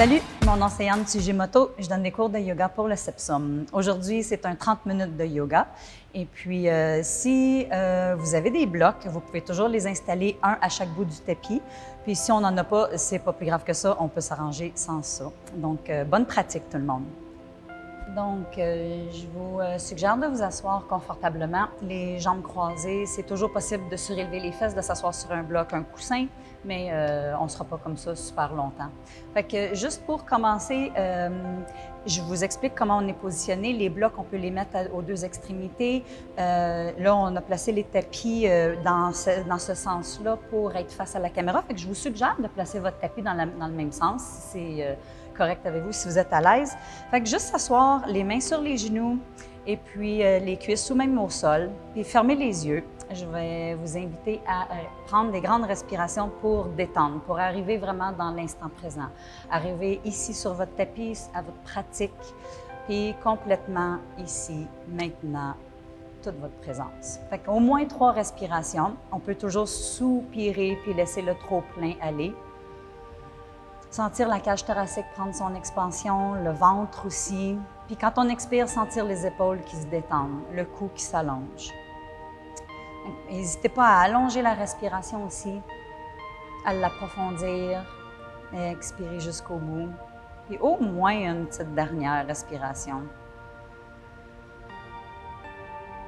Salut, mon Anne Tsujimoto. Je donne des cours de yoga pour le Sepsum. Aujourd'hui, c'est un 30 minutes de yoga. Et puis, euh, si euh, vous avez des blocs, vous pouvez toujours les installer un à chaque bout du tapis. Puis, si on n'en a pas, c'est pas plus grave que ça. On peut s'arranger sans ça. Donc, euh, bonne pratique tout le monde. Donc, euh, je vous euh, suggère de vous asseoir confortablement, les jambes croisées. C'est toujours possible de surélever les fesses, de s'asseoir sur un bloc, un coussin, mais euh, on ne sera pas comme ça super longtemps. Fait que juste pour commencer, je vous explique comment on est positionné. Les blocs, on peut les mettre aux deux extrémités. Là, on a placé les tapis dans ce, dans ce sens-là pour être face à la caméra. Fait que je vous suggère de placer votre tapis dans, le même sens, c'est correct avec vous, si vous êtes à l'aise. Fait que juste s'asseoir, les mains sur les genoux et puis euh, les cuisses ou même au sol, puis fermez les yeux. Je vais vous inviter à euh, prendre des grandes respirations pour détendre, pour arriver vraiment dans l'instant présent. Arriver ici sur votre tapis, à votre pratique, puis complètement ici, maintenant, toute votre présence. Fait qu'au moins trois respirations. On peut toujours soupirer puis laisser le trop plein aller. Sentir la cage thoracique prendre son expansion, le ventre aussi. Puis quand on expire, sentir les épaules qui se détendent, le cou qui s'allonge. N'hésitez pas à allonger la respiration aussi, à l'approfondir, et expirer jusqu'au bout. Et au moins une petite dernière respiration.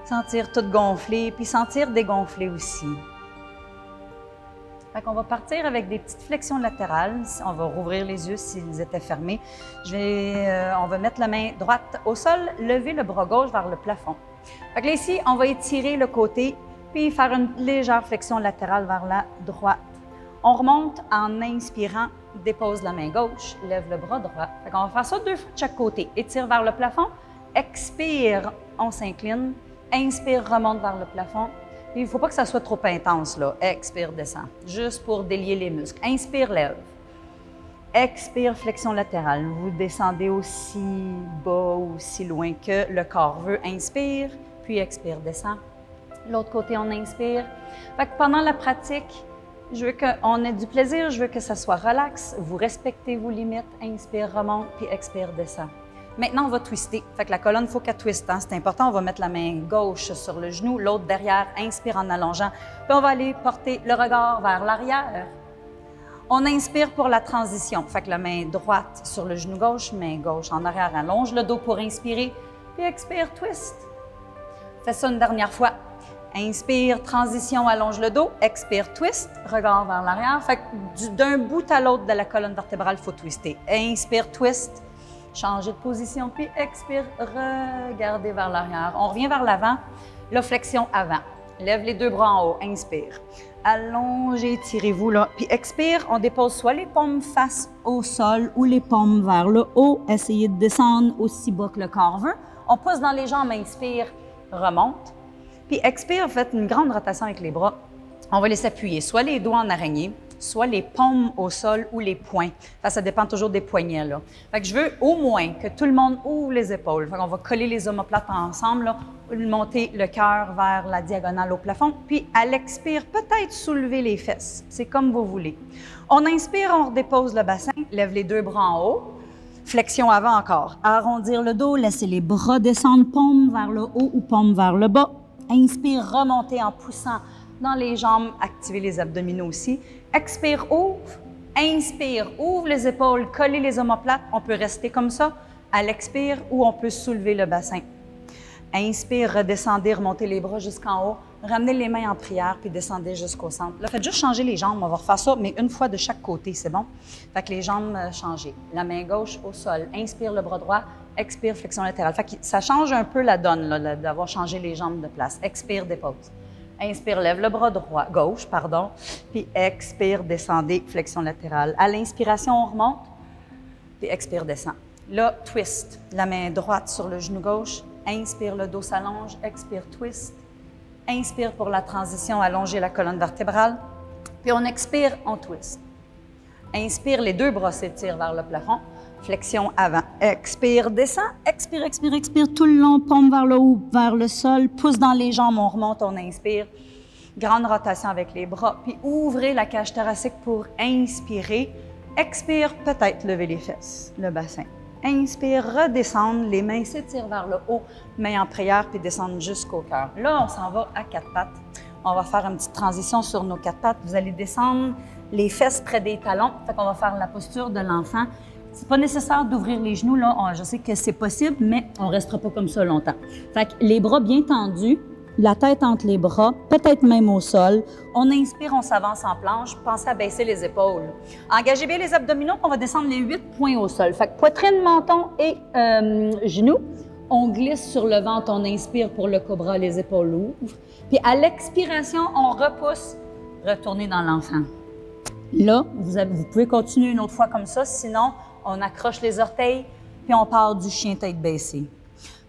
Sentir tout gonfler, puis sentir dégonfler aussi. Qu'on va partir avec des petites flexions latérales. On va rouvrir les yeux s'ils étaient fermés. Euh, on va mettre la main droite au sol, lever le bras gauche vers le plafond. Là, ici, on va étirer le côté, puis faire une légère flexion latérale vers la droite. On remonte en inspirant, dépose la main gauche, lève le bras droit. Qu'on va faire ça deux fois de chaque côté. Étire vers le plafond, expire, on s'incline. Inspire, remonte vers le plafond. Il ne faut pas que ça soit trop intense, là. Expire, descend. Juste pour délier les muscles. Inspire, lève. Expire, flexion latérale. Vous descendez aussi bas ou aussi loin que le corps veut. Inspire, puis expire, descend. L'autre côté, on inspire. Pendant la pratique, je veux qu'on ait du plaisir, je veux que ça soit relax. Vous respectez vos limites. Inspire, remonte, puis expire, descend. Maintenant, on va twister. Fait que la colonne, il faut qu'elle twiste. hein. C'est important. On va mettre la main gauche sur le genou, l'autre derrière. Inspire en allongeant. Puis on va aller porter le regard vers l'arrière. On inspire pour la transition. Fait que la main droite sur le genou gauche, main gauche en arrière. Allonge le dos pour inspirer. Puis expire, twist. Fais ça une dernière fois. Inspire, transition, allonge le dos. Expire, twist, regard vers l'arrière. Fait que du- d'un bout à l'autre de la colonne vertébrale, il faut twister. Inspire, twist, changer de position, puis expire, regardez vers l'arrière. On revient vers l'avant. La flexion avant. Lève les deux bras en haut. Inspire. Allongez, tirez-vous là. Puis expire, on dépose soit les paumes face au sol ou les paumes vers le haut. Essayez de descendre aussi bas que le corps veut. On pousse dans les jambes, inspire, remonte. Puis expire, faites une grande rotation avec les bras. On va les appuyer, soit les doigts en araignée, soit les paumes au sol ou les poings. Que ça dépend toujours des poignets. Je veux au moins que tout le monde ouvre les épaules. Qu'on va coller les omoplates ensemble, monter le cœur vers la diagonale au plafond. Puis à l'expire, peut-être soulever les fesses. C'est comme vous voulez. On inspire, on redépose le bassin, lève les deux bras en haut. Flexion avant encore. Arrondir le dos, laisser les bras descendre, paume vers le haut ou paume vers le bas. Inspire, remonter en poussant dans les jambes, activer les abdominaux aussi. Expire, ouvre. Inspire, ouvre les épaules, coller les omoplates. On peut rester comme ça à l'expire ou on peut soulever le bassin. Inspire, redescendez, remontez les bras jusqu'en haut. Ramenez les mains en prière, puis descendez jusqu'au centre. Là, faites juste changer les jambes. On va refaire ça, mais une fois de chaque côté, c'est bon? Fait que les jambes euh, changées. La main gauche au sol. Inspire le bras droit. Expire, flexion latérale. Fait que ça change un peu la donne, d'avoir changé les jambes de place. Expire, dépose. Inspire, lève le bras droit, gauche, pardon. Puis expire, descendez, flexion latérale. À l'inspiration, on remonte. Puis expire, descend. Là, twist. La main droite sur le genou gauche. Inspire, le dos s'allonge. Expire, twist. Inspire pour la transition, allonger la colonne vertébrale. Puis on expire, on twist. Inspire, les deux bras s'étirent vers le plafond. Flexion avant. Expire, descend. Expire, expire, expire tout le long. Paume vers le haut, vers le sol. Pousse dans les jambes, on remonte, on inspire. Grande rotation avec les bras. Puis ouvrez la cage thoracique pour inspirer. Expire, peut-être lever les fesses, le bassin. Inspire, redescendre, les mains s'étirent vers le haut, mains en prière, puis descendre jusqu'au cœur. Là, on s'en va à quatre pattes. On va faire une petite transition sur nos quatre pattes. Vous allez descendre les fesses près des talons. Fait qu'on va faire la posture de l'enfant. C'est pas nécessaire d'ouvrir les genoux, là. Je sais que c'est possible, mais on restera pas comme ça longtemps. Fait que les bras bien tendus, la tête entre les bras, peut-être même au sol. On inspire, on s'avance en planche. Pensez à baisser les épaules. Engagez bien les abdominaux, on va descendre les huit points au sol. Fait que poitrine, menton et euh, genoux. On glisse sur le ventre, on inspire pour le cobra, les épaules ouvrent. Puis à l'expiration, on repousse, retournez dans l'enfant. Là, vous pouvez continuer une autre fois comme ça, sinon on accroche les orteils, puis on part du chien tête baissée.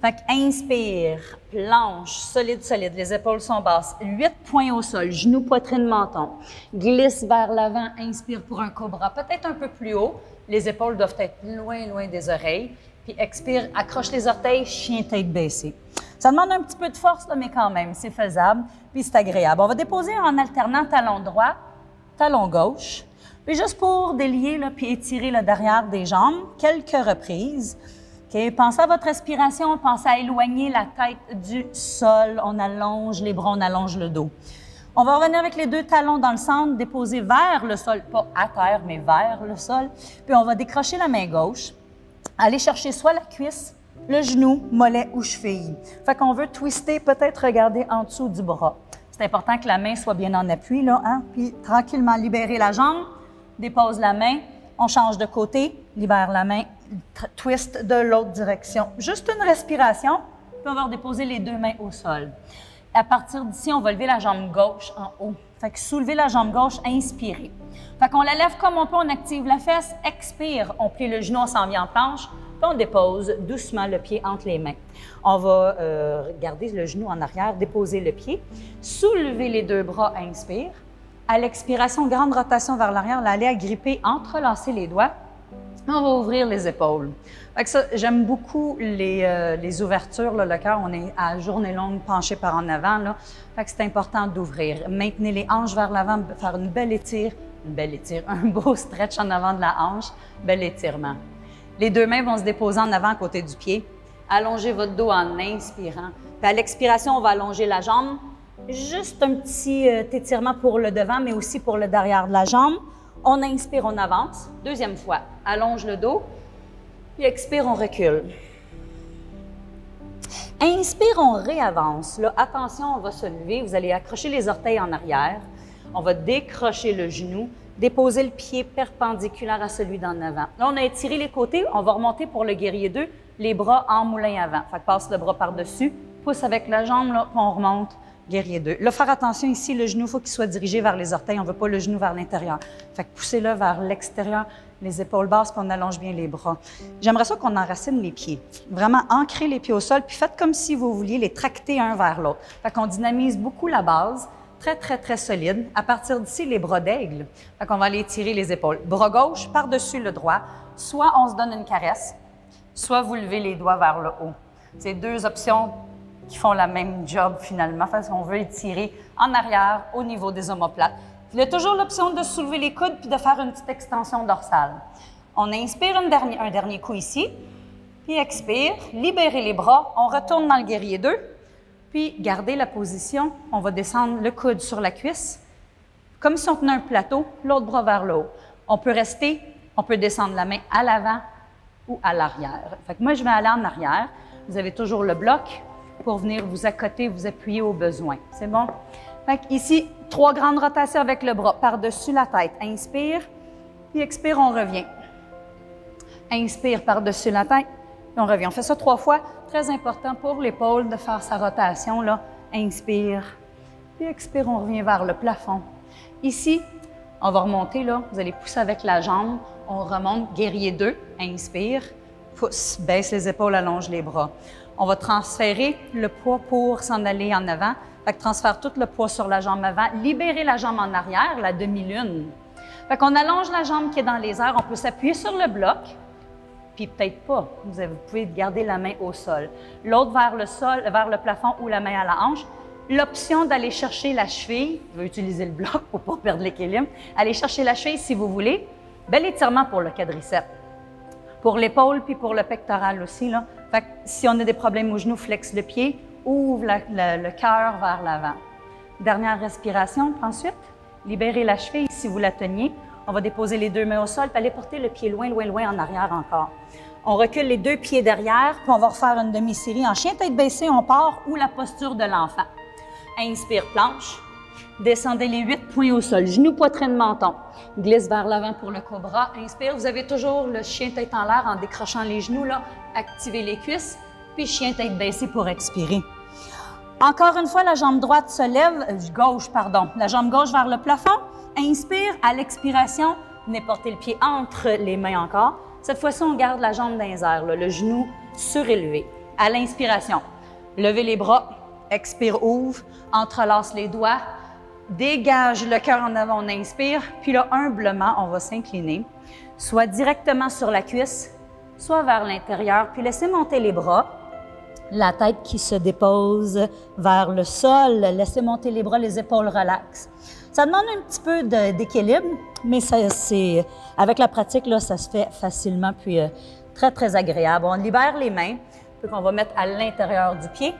Fait inspire, planche, solide, solide. Les épaules sont basses. Huit points au sol, genoux, poitrine, menton. Glisse vers l'avant, inspire pour un cobra, peut-être un peu plus haut. Les épaules doivent être loin, loin des oreilles. Puis expire, accroche les orteils, chien tête baissée. Ça demande un petit peu de force, mais quand même, c'est faisable. Puis c'est agréable. On va déposer en alternant talon droit, talon gauche. Puis juste pour délier, là, puis étirer le derrière des jambes, quelques reprises. Pensez à votre respiration, pensez à éloigner la tête du sol. On allonge les bras, on allonge le dos. On va revenir avec les deux talons dans le centre, déposer vers le sol, pas à terre, mais vers le sol. Puis on va décrocher la main gauche, aller chercher soit la cuisse, le genou, mollet ou cheville. Fait qu'on veut twister, peut-être regarder en dessous du bras. C'est important que la main soit bien en appui, là, hein? Puis tranquillement libérer la jambe, dépose la main, on change de côté, libère la main, twist de l'autre direction. Juste une respiration, puis on va redéposer les deux mains au sol. À partir d'ici, on va lever la jambe gauche en haut. Fait que soulever la jambe gauche, inspirer. Fait qu'on la lève comme on peut, on active la fesse, expire, on plie le genou, on s'en vient en planche, puis on dépose doucement le pied entre les mains. On va euh, garder le genou en arrière, déposer le pied, soulever les deux bras, inspire. À l'expiration, grande rotation vers l'arrière, aller agripper, entrelacer les doigts, on va ouvrir les épaules. j'aime beaucoup les, euh, ouvertures, le cœur, on est à journée longue penché par en avant. Là. c'est important d'ouvrir. Maintenez les hanches vers l'avant, faire une belle étire, une belle étire, un beau stretch en avant de la hanche, bel étirement. Les deux mains vont se déposer en avant à côté du pied. Allongez votre dos en inspirant. À l'expiration, on va allonger la jambe. Juste un petit euh, étirement pour le devant, mais aussi pour le derrière de la jambe. On inspire, on avance. Deuxième fois, allonge le dos. Puis expire, on recule. Inspire, on réavance. Là, attention, on va se lever. Vous allez accrocher les orteils en arrière. On va décrocher le genou, déposer le pied perpendiculaire à celui d'en avant. Là, on a étiré les côtés. On va remonter pour le guerrier 2, les bras en moulin avant. Fait que passe le bras par-dessus, pousse avec la jambe, là, on remonte guerrier 2. Là, faire attention ici, le genou, il faut qu'il soit dirigé vers les orteils. On ne veut pas le genou vers l'intérieur. Fait que poussez-le vers l'extérieur, les épaules basses, puis on allonge bien les bras. J'aimerais ça qu'on enracine les pieds. Vraiment, ancrez les pieds au sol, puis faites comme si vous vouliez les tracter un vers l'autre. Fait qu'on dynamise beaucoup la base, très, très, très solide. À partir d'ici, les bras d'aigle. Fait qu'on va aller tirer les épaules. Bras gauche par-dessus le droit. Soit on se donne une caresse, soit vous levez les doigts vers le haut. C'est deux options qui font la même job finalement, parce qu'on veut étirer en arrière au niveau des omoplates. Il y a toujours l'option de soulever les coudes puis de faire une petite extension dorsale. On inspire un dernier, un dernier coup ici, puis expire, libérez les bras, on retourne dans le guerrier 2, puis gardez la position, on va descendre le coude sur la cuisse, comme si on tenait un plateau, l'autre bras vers le haut. On peut rester, on peut descendre la main à l'avant ou à l'arrière. Moi, je vais aller en arrière. Vous avez toujours le bloc, pour venir vous accoter, vous appuyer au besoin. C'est bon? ici, trois grandes rotations avec le bras par-dessus la tête. Inspire, puis expire, on revient. Inspire par-dessus la tête, puis on revient. On fait ça trois fois. Très important pour l'épaule de faire sa rotation. Là. Inspire, puis expire, on revient vers le plafond. Ici, on va remonter, là. Vous allez pousser avec la jambe. On remonte, guerrier 2. Inspire, pousse, baisse les épaules, allonge les bras. On va transférer le poids pour s'en aller en avant. Fait que transfère tout le poids sur la jambe avant, libérer la jambe en arrière, la demi-lune. Fait qu'on allonge la jambe qui est dans les airs, on peut s'appuyer sur le bloc, puis peut-être pas. Vous, pouvez garder la main au sol. L'autre vers le sol, vers le plafond ou la main à la hanche. L'option d'aller chercher la cheville, je vais utiliser le bloc pour pas perdre l'équilibre. Aller chercher la cheville si vous voulez, Bel étirement pour le quadriceps. Pour l'épaule puis pour le pectoral aussi. Là. Si on a des problèmes au genou, flex le pied, ouvre le cœur vers l'avant. Dernière respiration. Ensuite, libérez la cheville si vous la teniez. On va déposer les deux mains au sol, puis aller porter le pied loin, loin, loin en arrière encore. On recule les deux pieds derrière, puis on va refaire une demi-série en chien tête baissée, on part, ou la posture de l'enfant. Inspire, planche. Descendez les huit points au sol, genoux, poitrine, menton. Glisse vers l'avant pour le cobra. Inspire, vous avez toujours le chien tête en l'air en décrochant les genoux, là. Activez les cuisses, puis chien tête baissée pour expirer. Encore une fois, la jambe droite se lève, gauche, pardon, la jambe gauche vers le plafond. Inspire, à l'expiration, venez porter le pied entre les mains encore. Cette fois-ci, on garde la jambe dans les le genou surélevé. À l'inspiration, levez les bras, expire, ouvre, entrelace les doigts, dégage le cœur en avant, on inspire, puis là, humblement, on va s'incliner, soit directement sur la cuisse, soit vers l'intérieur, puis laissez monter les bras, la tête qui se dépose vers le sol, laissez monter les bras, les épaules relaxent. Ça demande un petit peu d'équilibre, mais c'est avec la pratique, là, ça se fait facilement, puis euh, très, très agréable. On libère les mains, puis qu'on va mettre à l'intérieur du pied.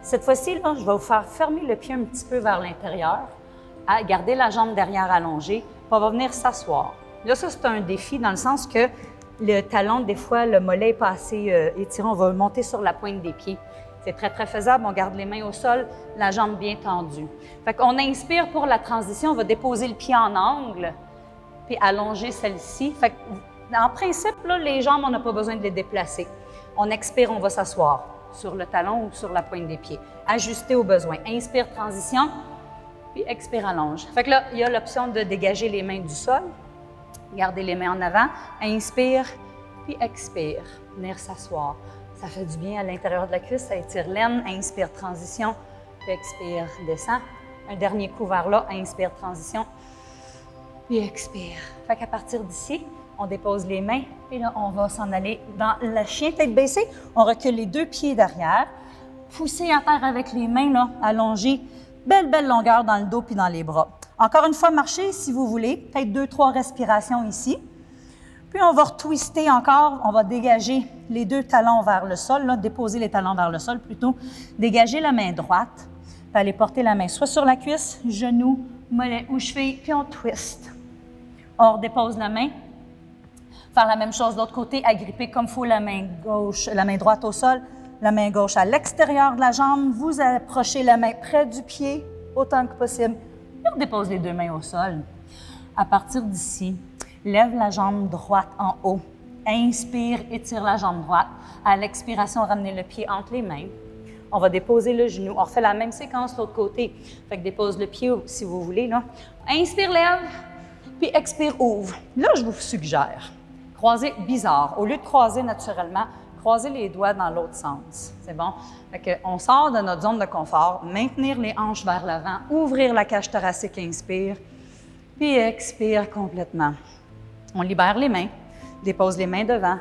Cette fois-ci, je vais vous faire fermer le pied un petit peu vers l'intérieur, garder la jambe derrière allongée, puis on va venir s'asseoir. Là, ça, c'est un défi dans le sens que le talon, des fois, le mollet est pas assez euh, étiré, on va monter sur la pointe des pieds. C'est très, très faisable. On garde les mains au sol, la jambe bien tendue. Fait qu'on inspire pour la transition, on va déposer le pied en angle, puis allonger celle-ci. Fait en principe, là, les jambes, on n'a pas besoin de les déplacer. On expire, on va s'asseoir sur le talon ou sur la pointe des pieds. Ajuster au besoin. Inspire, transition, puis expire, allonge. Fait que là, il y a l'option de dégager les mains du sol. Gardez les mains en avant. Inspire, puis expire. Venir s'asseoir. Ça fait du bien à l'intérieur de la cuisse, ça étire l'aine. Inspire, transition, puis expire, descend. Un dernier coup vers là, inspire, transition, puis expire. Fait qu'à partir d'ici, on dépose les mains, et là, on va s'en aller dans le chien tête baissée. On recule les deux pieds derrière. Poussez à terre avec les mains, là. Belle, belle longueur dans le dos puis dans les bras. Encore une fois, marchez si vous voulez. Peut-être deux, trois respirations ici. Puis on va retwister encore, on va dégager les deux talons vers le sol, déposer les talons vers le sol plutôt. Dégager la main droite, puis aller porter la main soit sur la cuisse, genou, mollet ou cheville, puis on twist. On dépose la main. Faire la même chose de l'autre côté, agripper comme il faut la main gauche, la main droite au sol, la main gauche à l'extérieur de la jambe. Vous approchez la main près du pied autant que possible. Puis on dépose les deux mains au sol. À partir d'ici, Lève la jambe droite en haut. Inspire, étire la jambe droite. À l'expiration, ramenez le pied entre les mains. On va déposer le genou. On refait la même séquence de l'autre côté. Fait que dépose le pied si vous voulez. Là. Inspire, lève. Puis expire, ouvre. Là, je vous suggère, croiser bizarre. Au lieu de croiser naturellement, croiser les doigts dans l'autre sens. C'est bon? Fait on sort de notre zone de confort, maintenir les hanches vers l'avant, ouvrir la cage thoracique, inspire, puis expire complètement. On libère les mains, dépose les mains devant,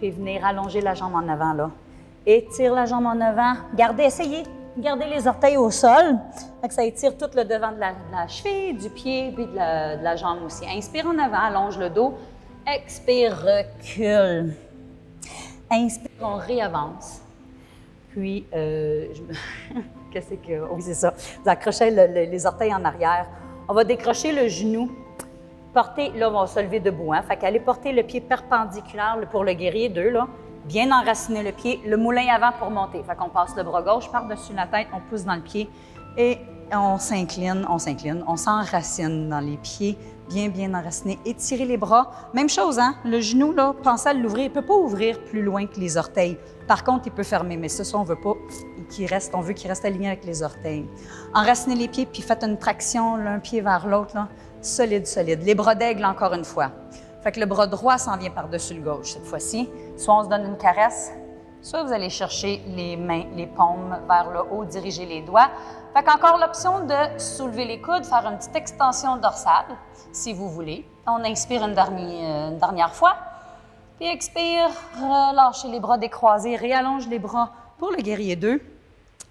puis venir allonger la jambe en avant là. Étire la jambe en avant. Gardez, essayez. Gardez les orteils au sol. que ça étire tout le devant de la, cheville, du pied, puis de la, jambe aussi. Inspire en avant, allonge le dos. Expire, recule. Inspire, on réavance. Puis, euh, qu'est-ce que. Oui, c'est ça. Vous accrochez les orteils en arrière. On va décrocher le genou Portez, là, on va se lever debout. Hein? Fait qu'allez porter le pied perpendiculaire pour le guerrier 2, là. Bien enraciner le pied, le moulin avant pour monter. Fait qu'on passe le bras gauche par-dessus la tête, on pousse dans le pied et on s'incline, on s'incline, on s'enracine dans les pieds, bien, bien enraciné. Étirez les bras. Même chose, hein? Le genou, là, pensez à l'ouvrir. Il ne peut pas ouvrir plus loin que les orteils. Par contre, il peut fermer, mais ça, ça on veut pas qu'il reste, on veut qu'il reste aligné avec les orteils. Enracinez les pieds, puis faites une traction l'un pied vers l'autre. Solide, solide. Les bras d'aigle, encore une fois. Fait que le bras droit s'en vient par-dessus le gauche cette fois-ci. Soit on se donne une caresse, soit vous allez chercher les mains, les paumes vers le haut, diriger les doigts. Fait qu'encore l'option de soulever les coudes, faire une petite extension dorsale, si vous voulez. On inspire une dernière, fois. Puis expire, relâchez les bras décroisés, réallonge les bras pour le guerrier 2.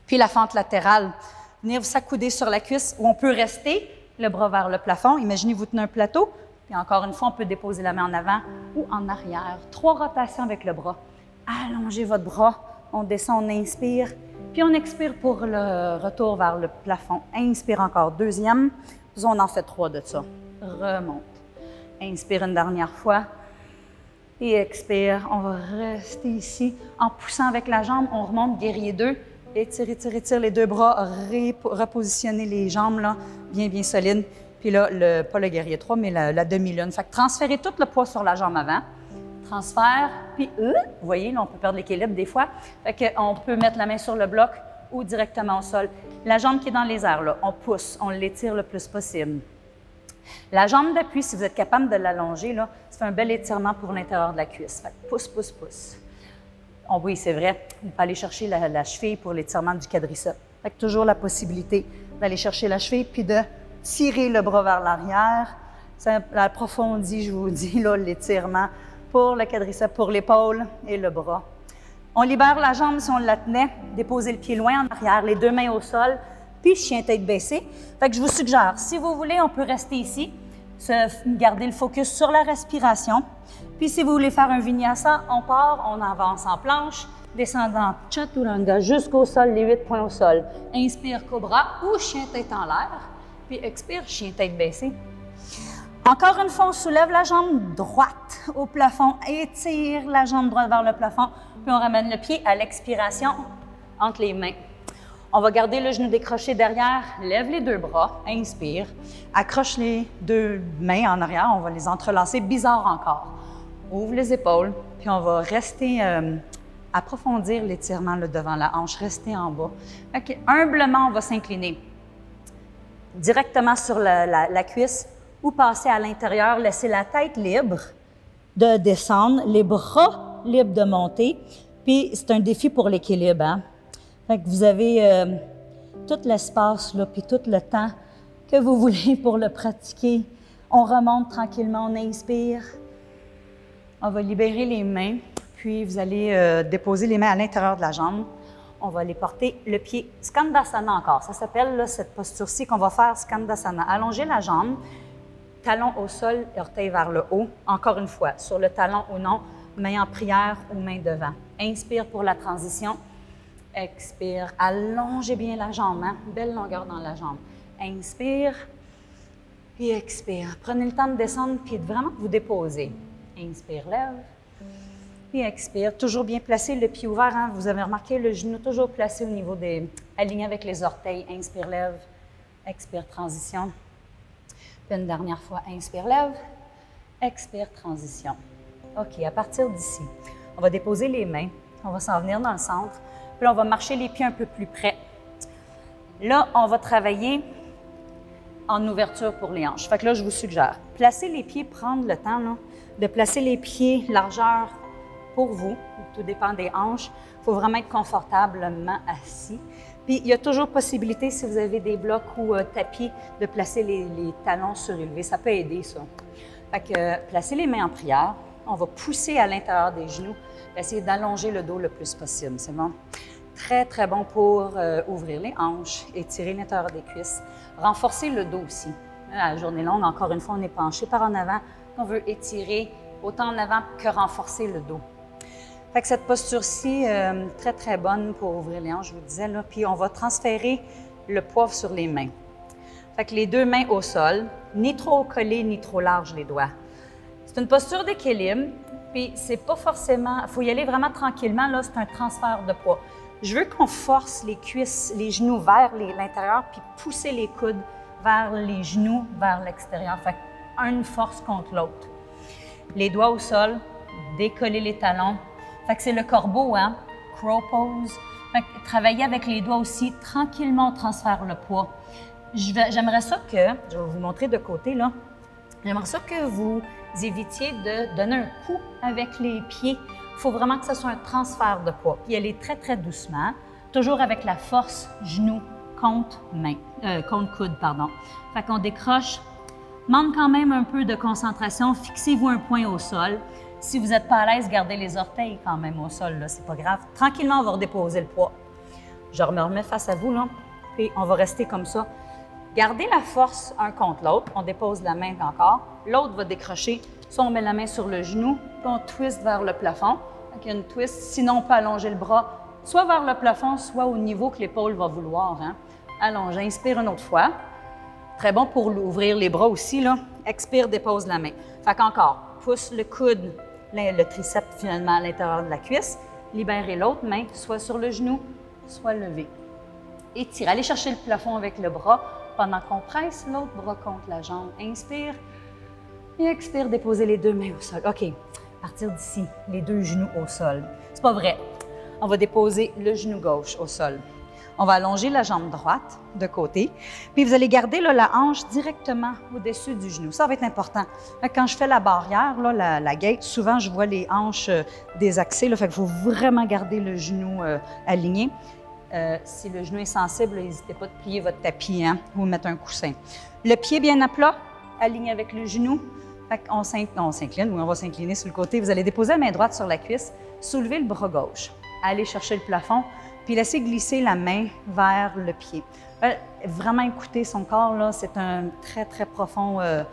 Puis la fente latérale, venir vous s'accouder sur la cuisse où on peut rester le bras vers le plafond. Imaginez vous tenez un plateau, Puis encore une fois, on peut déposer la main en avant ou en arrière. Trois rotations avec le bras. Allongez votre bras. On descend, on inspire. Puis on expire pour le retour vers le plafond. Inspire encore. Deuxième. On en fait trois de ça. Remonte. Inspire une dernière fois. Et expire. On va rester ici. En poussant avec la jambe, on remonte guerrier 2. Étire, étire, étire les deux bras. Repositionner les jambes là, bien, bien solides. Puis là, pas le guerrier 3, mais la, demi-lune. Fait que transférez tout le poids sur la jambe avant. Transfert, puis vous voyez, là, on peut perdre l'équilibre des fois. Fait qu'on peut mettre la main sur le bloc ou directement au sol. La jambe qui est dans les airs, là, on pousse, on l'étire le plus possible. La jambe d'appui, si vous êtes capable de l'allonger, là, c'est un bel étirement pour l'intérieur de la cuisse. Fait pousse, pousse, pousse. Oh oui, c'est vrai, on peut aller chercher la, la cheville pour l'étirement du quadriceps. Fait que toujours la possibilité d'aller chercher la cheville puis de tirer le bras vers l'arrière. Ça approfondit, je vous dis, là, l'étirement pour le quadriceps, pour l'épaule et le bras. On libère la jambe si on la tenait, déposer le pied loin en arrière, les deux mains au sol, puis chien tête baissée. Fait que je vous suggère, si vous voulez, on peut rester ici, garder le focus sur la respiration. Puis si vous voulez faire un vinyasa, on part, on avance en planche, descendant chaturanga jusqu'au sol, les huit points au sol. Inspire cobra ou chien tête en l'air puis expire, chien tête baissée. Encore une fois, on soulève la jambe droite au plafond, étire la jambe droite vers le plafond, puis on ramène le pied à l'expiration entre les mains. On va garder le genou décroché derrière, lève les deux bras, inspire, accroche les deux mains en arrière, on va les entrelacer, bizarre encore. Ouvre les épaules, puis on va rester, euh, approfondir l'étirement devant la hanche, rester en bas. OK, humblement, on va s'incliner directement sur la, cuisse ou passer à l'intérieur, laisser la tête libre de descendre, les bras libres de monter. Puis c'est un défi pour l'équilibre. Hein? Fait que vous avez euh, tout l'espace, là, puis tout le temps que vous voulez pour le pratiquer. On remonte tranquillement, on inspire. On va libérer les mains, puis vous allez euh, déposer les mains à l'intérieur de la jambe on va aller porter le pied Skandasana encore. Ça s'appelle cette posture-ci qu'on va faire Skandasana. Allonger la jambe, talon au sol, orteil vers le haut. Encore une fois, sur le talon ou non, main en prière ou main devant. Inspire pour la transition. Expire. Allongez bien la jambe, hein? belle longueur dans la jambe. Inspire et expire. Prenez le temps de descendre puis de vraiment vous déposer. Inspire, lève. Puis expire, toujours bien placé, le pied ouvert. Hein? Vous avez remarqué le genou toujours placé au niveau des. aligné avec les orteils. Inspire, lève. Expire, transition. Une dernière fois, inspire, lève. Expire, transition. OK, à partir d'ici, on va déposer les mains. On va s'en venir dans le centre. Puis là, on va marcher les pieds un peu plus près. Là, on va travailler en ouverture pour les hanches. Fait que là, je vous suggère, placer les pieds, prendre le temps de placer les pieds largeur pour vous. Tout dépend des hanches. Il faut vraiment être confortablement assis. Puis il y a toujours possibilité, si vous avez des blocs ou euh, tapis, de placer les, talons surélevés. Ça peut aider, ça. Fait que euh, placez les mains en prière. On va pousser à l'intérieur des genoux, essayer d'allonger le dos le plus possible. C'est bon? Très, très bon pour euh, ouvrir les hanches, étirer l'intérieur des cuisses, renforcer le dos aussi. La journée longue, encore une fois, on est penché par en avant. On veut étirer autant en avant que renforcer le dos. Fait que cette posture-ci, euh, très, très bonne pour ouvrir les hanches, je vous disais. Là. Puis on va transférer le poids sur les mains. Fait que les deux mains au sol, ni trop collées, ni trop larges les doigts. C'est une posture d'équilibre, puis c'est pas forcément... Il faut y aller vraiment tranquillement, là, c'est un transfert de poids. Je veux qu'on force les cuisses, les genoux vers l'intérieur, puis pousser les coudes vers les genoux, vers l'extérieur. Fait une force contre l'autre. Les doigts au sol, décoller les talons, fait que c'est le corbeau, hein? Crow pose. Fait que travailler avec les doigts aussi, tranquillement, on transfère le poids. J'aimerais ça que, je vais vous montrer de côté, là. J'aimerais ça que vous évitiez de donner un coup avec les pieds. Il faut vraiment que ce soit un transfert de poids. Puis aller très, très doucement, toujours avec la force genou contre main, euh, contre coude, pardon. Fait qu'on décroche. Manque quand même un peu de concentration. Fixez-vous un point au sol. Si vous n'êtes pas à l'aise, gardez les orteils quand même au sol, c'est pas grave. Tranquillement, on va redéposer le poids. Je me remets face à vous, là, puis on va rester comme ça. Gardez la force un contre l'autre. On dépose la main encore. L'autre va décrocher. Soit on met la main sur le genou, puis on twist vers le plafond. Donc, il y a une twist. Sinon, on peut allonger le bras soit vers le plafond, soit au niveau que l'épaule va vouloir. Hein. Allonge. Inspire une autre fois. Très bon pour ouvrir les bras aussi. Là. Expire, dépose la main. Fait qu'encore, pousse le coude, le triceps finalement à l'intérieur de la cuisse. Libérez l'autre main, soit sur le genou, soit levé. Étire. Allez chercher le plafond avec le bras pendant qu'on presse l'autre bras contre la jambe. Inspire et expire, déposer les deux mains au sol. OK, partir d'ici, les deux genoux au sol. C'est pas vrai. On va déposer le genou gauche au sol. On va allonger la jambe droite de côté, puis vous allez garder la hanche directement au-dessus du genou. Ça va être important. Quand je fais la barrière, la, gate, souvent je vois les hanches euh, désaxées. Là, fait faut vraiment garder le genou euh, aligné. Euh, si le genou est sensible, n'hésitez pas de plier votre tapis hein, ou mettre un coussin. Le pied bien à plat, aligné avec le genou. on s'incline, ou on va s'incliner sur le côté. Vous allez déposer la main droite sur la cuisse, soulever le bras gauche, aller chercher le plafond, puis laisser glisser la main vers le pied. Euh, vraiment écouter son corps, c'est un très, très profond euh,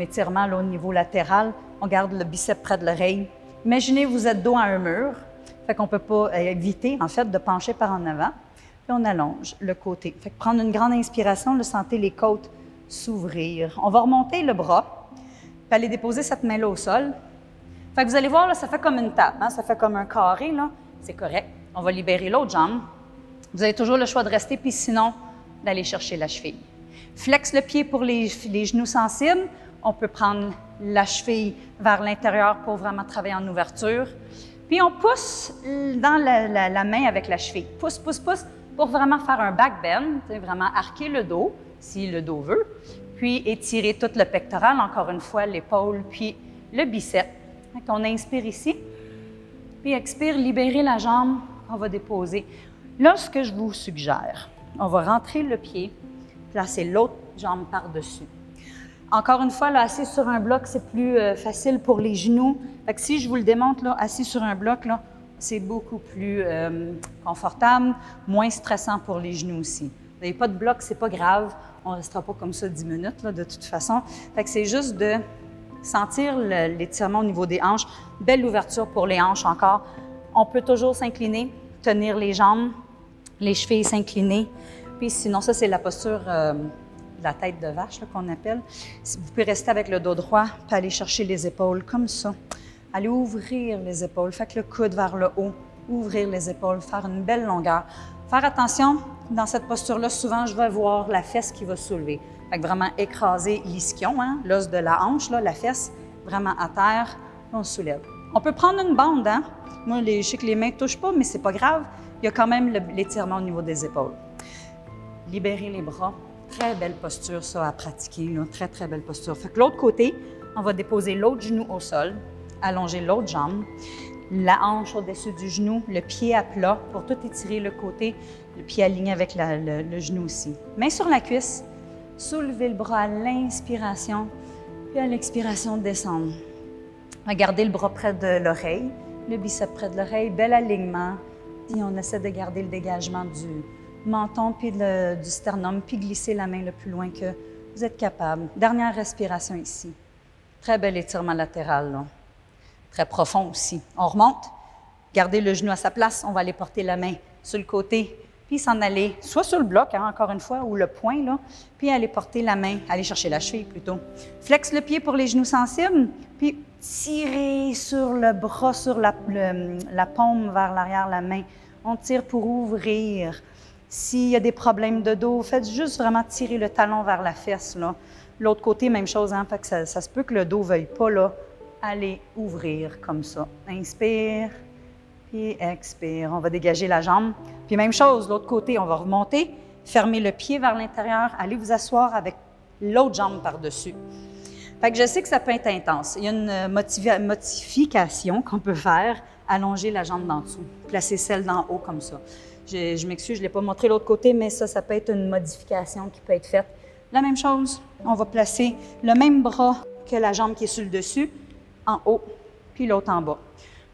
étirement au niveau latéral. On garde le biceps près de l'oreille. Imaginez vous êtes dos à un mur, fait qu'on peut pas euh, éviter, en fait, de pencher par en avant. Puis on allonge le côté. Fait que prendre une grande inspiration, le sentez les côtes s'ouvrir. On va remonter le bras, puis aller déposer cette main-là au sol. Fait que vous allez voir, là, ça fait comme une table, hein? ça fait comme un carré. C'est correct. On va libérer l'autre jambe. Vous avez toujours le choix de rester, puis sinon, d'aller chercher la cheville. Flex le pied pour les, genoux sensibles. On peut prendre la cheville vers l'intérieur pour vraiment travailler en ouverture. Puis on pousse dans la, main avec la cheville. Pousse, pousse, pousse pour vraiment faire un back bend, vraiment arquer le dos, si le dos veut. Puis étirer tout le pectoral, encore une fois, l'épaule, puis le bicep. on inspire ici. Puis expire, libérer la jambe on va déposer. Là, ce que je vous suggère, on va rentrer le pied, placer l'autre jambe par-dessus. Encore une fois, assis sur un bloc, c'est plus euh, facile pour les genoux. Fait que si je vous le démontre, assis sur un bloc, c'est beaucoup plus euh, confortable, moins stressant pour les genoux aussi. Vous n'avez pas de bloc, c'est pas grave. On ne restera pas comme ça 10 minutes, de toute façon. Fait que c'est juste de sentir l'étirement au niveau des hanches. Belle ouverture pour les hanches encore. On peut toujours s'incliner, tenir les jambes, les chevilles s'incliner. Puis sinon, ça, c'est la posture euh, la tête de vache qu'on appelle. Vous pouvez rester avec le dos droit, puis aller chercher les épaules comme ça. Allez ouvrir les épaules, faites le coude vers le haut, ouvrir les épaules, faire une belle longueur. Faire attention, dans cette posture-là, souvent, je vais voir la fesse qui va soulever. Fait vraiment écraser l'ischion, hein, l'os de la hanche, la fesse, vraiment à terre, on soulève. On peut prendre une bande, hein? Moi, les, je sais que les mains ne touchent pas, mais c'est pas grave. Il y a quand même l'étirement au niveau des épaules. Libérer les bras. Très belle posture, ça, à pratiquer. Très, très belle posture. Fait que l'autre côté, on va déposer l'autre genou au sol, allonger l'autre jambe, la hanche au-dessus du genou, le pied à plat pour tout étirer le côté, le pied aligné avec le, genou aussi. Main sur la cuisse, soulever le bras à l'inspiration, puis à l'expiration, descendre. Gardez le bras près de l'oreille le biceps près de l'oreille, bel alignement. Puis on essaie de garder le dégagement du menton puis du sternum, puis glisser la main le plus loin que vous êtes capable. Dernière respiration ici. Très bel étirement latéral, très profond aussi. On remonte, gardez le genou à sa place, on va aller porter la main sur le côté, puis s'en aller soit sur le bloc, hein, encore une fois, ou le poing, là, puis aller porter la main, aller chercher la cheville plutôt. Flex le pied pour les genoux sensibles, puis tirer sur le bras, sur la, la paume vers l'arrière, la main. On tire pour ouvrir. S'il y a des problèmes de dos, faites juste vraiment tirer le talon vers la fesse. L'autre côté, même chose. Hein? Fait que ça, ça, se peut que le dos ne veuille pas là, aller ouvrir comme ça. Inspire, puis expire. On va dégager la jambe. Puis même chose, l'autre côté, on va remonter, fermer le pied vers l'intérieur, allez vous asseoir avec l'autre jambe par-dessus. Fait que je sais que ça peut être intense. Il y a une modification qu'on peut faire, allonger la jambe d'en dessous, placer celle d'en haut comme ça. Je, m'excuse, je ne l'ai pas montré l'autre côté, mais ça, ça peut être une modification qui peut être faite. La même chose, on va placer le même bras que la jambe qui est sur le dessus, en haut, puis l'autre en bas.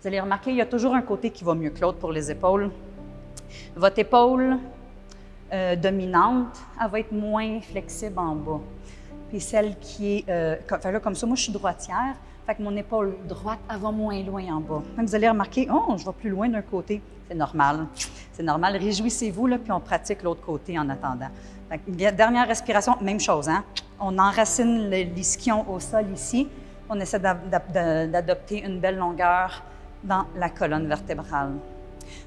Vous allez remarquer, il y a toujours un côté qui va mieux que l'autre pour les épaules. Votre épaule euh, dominante, elle va être moins flexible en bas. Puis celle qui est, euh, comme, là, comme ça, moi je suis droitière, fait que mon épaule droite, va moins loin en bas. Vous allez remarquer, oh, je vais plus loin d'un côté. C'est normal. C'est normal. Réjouissez-vous, là, puis on pratique l'autre côté en attendant. Fait que, dernière respiration, même chose, hein? On enracine l'ischion au sol ici. On essaie d'adopter une belle longueur dans la colonne vertébrale.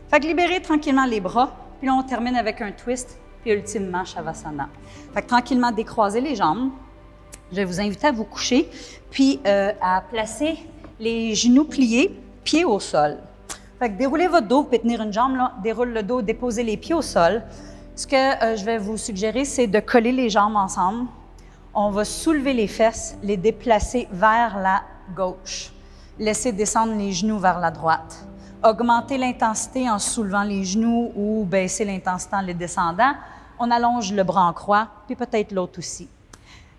Fait que libérez tranquillement les bras, puis là, on termine avec un twist, puis ultimement, Shavasana. Fait que tranquillement, décroisez les jambes. Je vais vous inviter à vous coucher, puis euh, à placer les genoux pliés, pieds au sol. Fait déroulez votre dos, vous pouvez tenir une jambe, là, déroule le dos, déposez les pieds au sol. Ce que euh, je vais vous suggérer, c'est de coller les jambes ensemble. On va soulever les fesses, les déplacer vers la gauche. Laissez descendre les genoux vers la droite augmenter l'intensité en soulevant les genoux ou baisser l'intensité en les descendant. On allonge le bras en croix, puis peut-être l'autre aussi.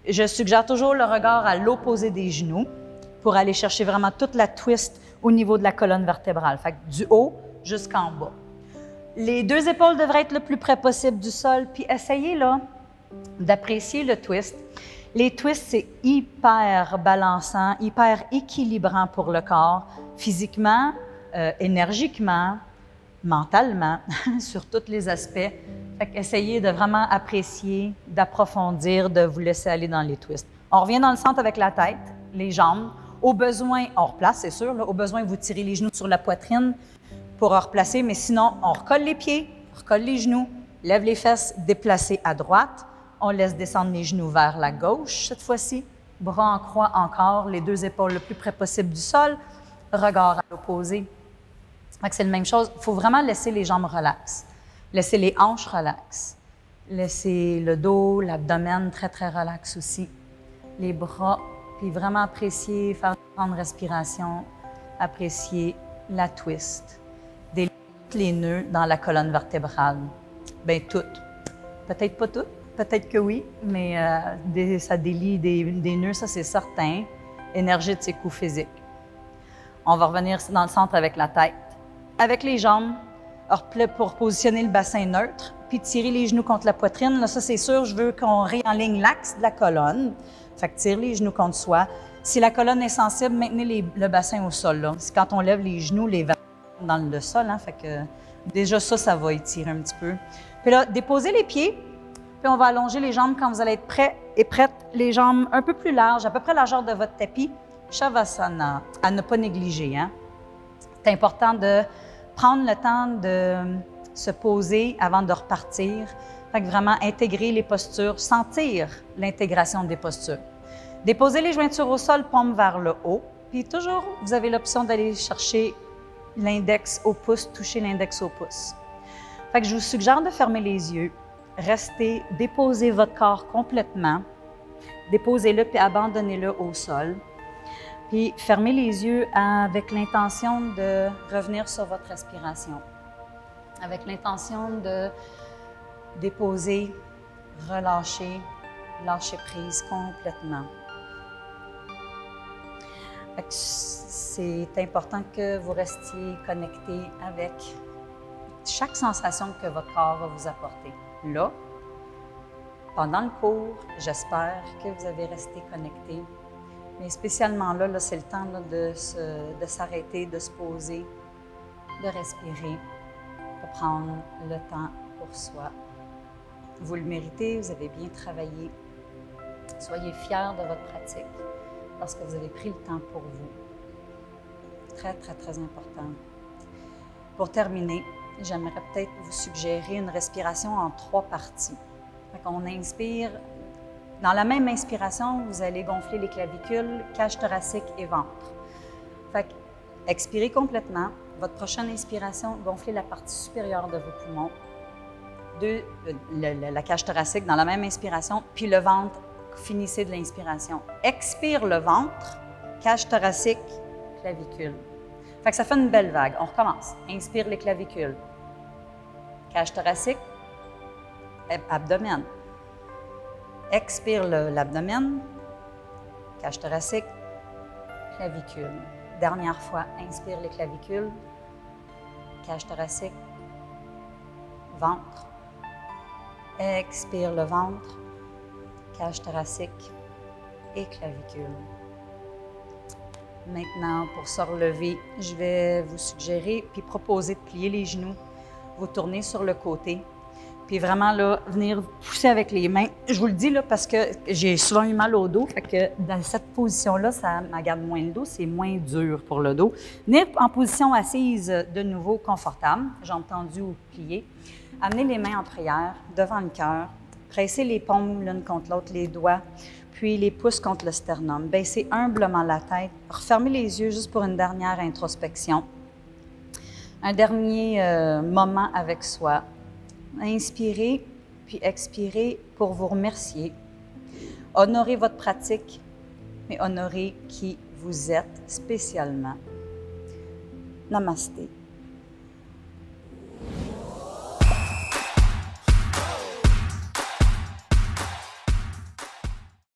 Je suggère toujours le regard à l'opposé des genoux pour aller chercher vraiment toute la twist au niveau de la colonne vertébrale, fait du haut jusqu'en bas. Les deux épaules devraient être le plus près possible du sol, puis essayez là d'apprécier le twist. Les twists, c'est hyper balançant, hyper équilibrant pour le corps, physiquement, euh, énergiquement, mentalement, sur tous les aspects. Essayez de vraiment apprécier, d'approfondir, de vous laisser aller dans les twists. On revient dans le centre avec la tête, les jambes. Au besoin, on replace, c'est sûr. Au besoin, vous tirez les genoux sur la poitrine pour replacer, mais sinon, on recolle les pieds, recolle les genoux, lève les fesses, déplacer à droite. On laisse descendre les genoux vers la gauche cette fois-ci. Bras en croix encore, les deux épaules le plus près possible du sol. Regard à l'opposé, c'est la même chose. Il faut vraiment laisser les jambes relax. Laisser les hanches relax. Laisser le dos, l'abdomen très, très relax aussi. Les bras, puis vraiment apprécier, faire une grande respiration, apprécier la twist. Délier les nœuds dans la colonne vertébrale. Bien, toutes. Peut-être pas toutes, peut-être que oui, mais euh, ça délie des, des nœuds, ça c'est certain, énergétique ou physique. On va revenir dans le centre avec la tête avec les jambes, pour positionner le bassin neutre, puis tirer les genoux contre la poitrine. Là, ça, c'est sûr, je veux qu'on réenligne l'axe de la colonne. Fait que tire les genoux contre soi. Si la colonne est sensible, maintenez le bassin au sol. Là. Quand on lève les genoux, les vents dans le sol. Hein, fait que déjà ça, ça va étirer un petit peu. Puis là, déposez les pieds, puis on va allonger les jambes quand vous allez être prêt et prête. Les jambes un peu plus larges, à peu près la largeur de votre tapis. Shavasana, à ne pas négliger. Hein? C'est important de prendre le temps de se poser avant de repartir. Fait vraiment intégrer les postures, sentir l'intégration des postures. Déposer les jointures au sol, paume vers le haut. Puis toujours, vous avez l'option d'aller chercher l'index au pouce, toucher l'index au pouce. Fait que je vous suggère de fermer les yeux, rester, déposer votre corps complètement, déposez-le puis abandonnez-le au sol. Puis fermez les yeux avec l'intention de revenir sur votre respiration, avec l'intention de déposer, relâcher, lâcher prise complètement. C'est important que vous restiez connecté avec chaque sensation que votre corps va vous apporter. Là, pendant le cours, j'espère que vous avez resté connecté mais spécialement là, c'est le temps de, s'arrêter, de se poser, de respirer, de prendre le temps pour soi. Vous le méritez, vous avez bien travaillé. Soyez fiers de votre pratique parce que vous avez pris le temps pour vous. Très, très, très important. Pour terminer, j'aimerais peut-être vous suggérer une respiration en trois parties. On inspire dans la même inspiration, vous allez gonfler les clavicules, cage thoracique et ventre. Fait expirez complètement. Votre prochaine inspiration, gonflez la partie supérieure de vos poumons. Deux, euh, la cage thoracique dans la même inspiration, puis le ventre, finissez de l'inspiration. Expire le ventre, cage thoracique, clavicule. Fait que ça fait une belle vague. On recommence. Inspire les clavicules. Cage thoracique, abdomen. Expire l'abdomen, cage thoracique, clavicule. Dernière fois, inspire les clavicules, cage thoracique, ventre. Expire le ventre, cage thoracique et clavicule. Maintenant, pour se relever, je vais vous suggérer puis proposer de plier les genoux, vous tourner sur le côté, puis vraiment là, venir pousser avec les mains. Je vous le dis là parce que j'ai souvent eu mal au dos, fait que dans cette position-là, ça m'agace moins le dos, c'est moins dur pour le dos. Venir en position assise de nouveau confortable, jambes tendues ou pliées. Amenez les mains en prière devant le cœur, pressez les paumes l'une contre l'autre, les doigts puis les pouces contre le sternum. Baissez humblement la tête. Refermez les yeux juste pour une dernière introspection. Un dernier euh, moment avec soi. Inspirez, puis expirez pour vous remercier. Honorez votre pratique, mais honorez qui vous êtes spécialement. Namasté.